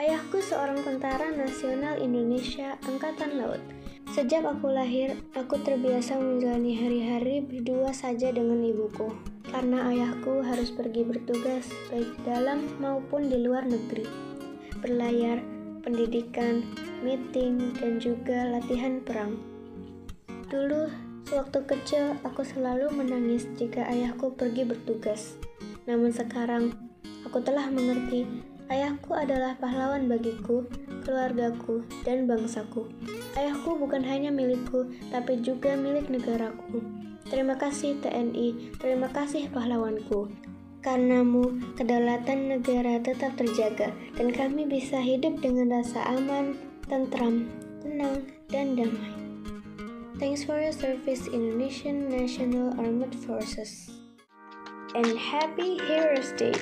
Ayahku seorang tentara nasional Indonesia Angkatan Laut. Sejak aku lahir, aku terbiasa menjalani hari-hari berdua saja dengan ibuku. Karena ayahku harus pergi bertugas baik dalam maupun di luar negeri. Berlayar, pendidikan, meeting, dan juga latihan perang. Dulu, sewaktu kecil, aku selalu menangis jika ayahku pergi bertugas. Namun sekarang, aku telah mengerti Ayahku adalah pahlawan bagiku, keluargaku, dan bangsaku. Ayahku bukan hanya milikku, tapi juga milik negaraku. Terima kasih TNI, terima kasih pahlawanku. Karenamu, kedaulatan negara tetap terjaga, dan kami bisa hidup dengan rasa aman, tentram, tenang, dan damai. Thanks for your service Indonesian National Armed Forces. And happy Heroes Day!